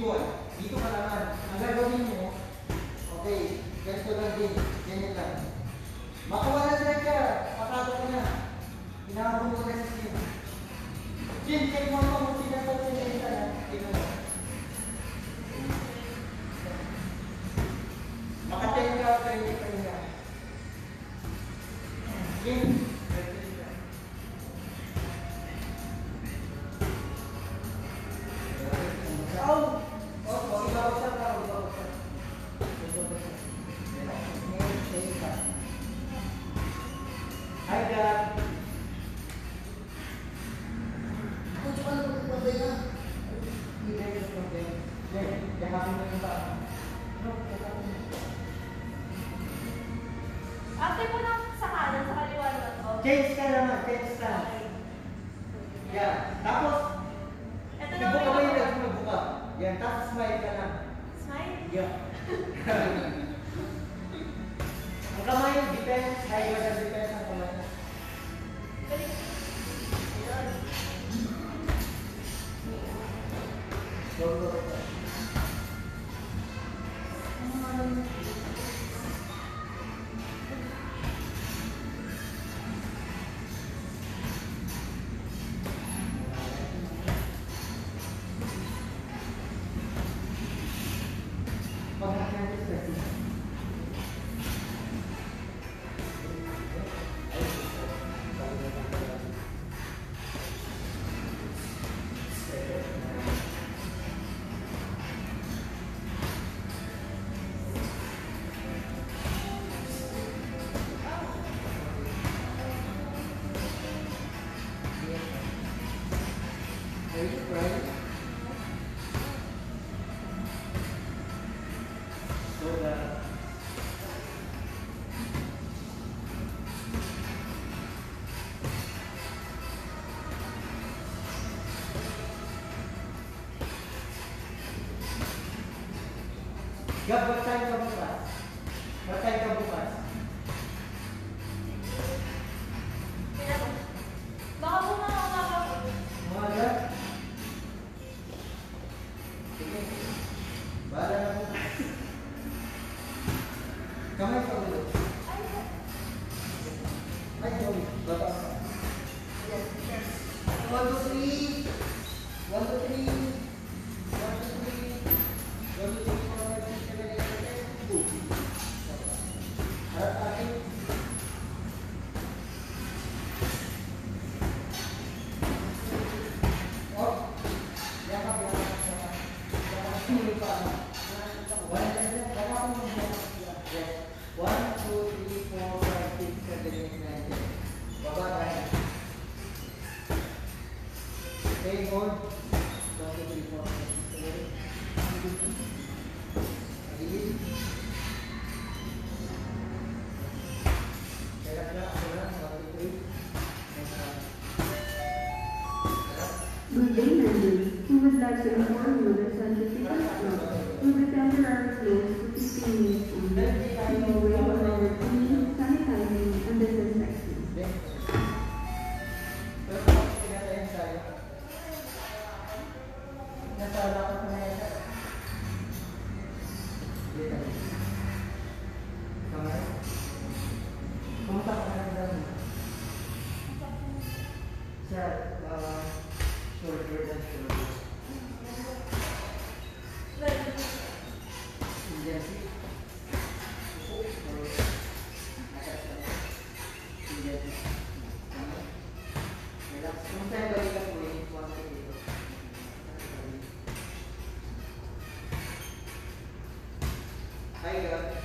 people, dito ka naman. Ang gagawin mo, okay, ganito lang din, ganyan lang. Makawala na ka, patado ka na. Hinahabong ko na sa skin. Skin, check mo ako kung sinasabi na ito. James ka naman, James ka. Yan. Tapos, Ito na ibuka mo yung legs mo, buka? Yan, tapos smile ka lang. Smile? Yan. ang kamay, depends, high water depends ang kamay. Balik. Go, go, go. Gabatan Kabupaten. Batang Kabupaten. Tiger.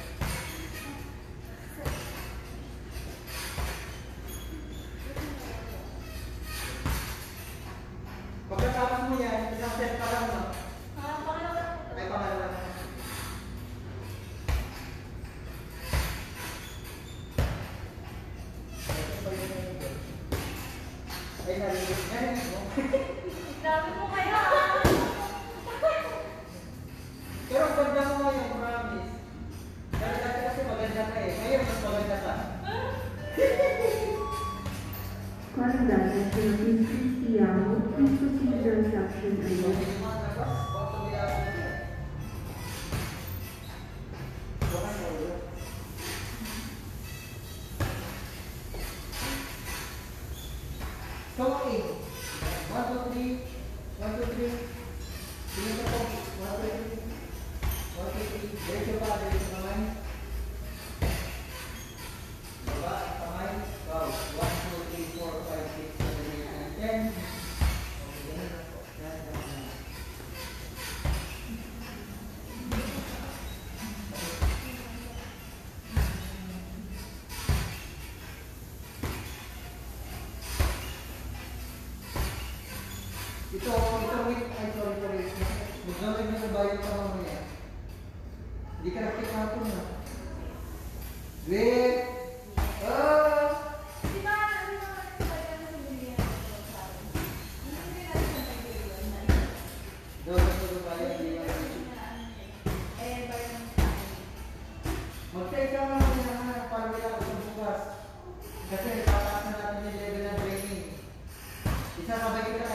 चलो a one two three one two three तीन तक one two three one two three डेढ़ सौ का डेढ़ सौ का Ito, ito, wait, ay, sorry, sorry. Magdamag na sa bayo pa mamaya. Hindi ka nakita hapon na. Wait! Ba, ano bayan. Mag-take ka lang na para wala ako sa bukas. Kasi tataas na natin yung level ng training. Isasabay kita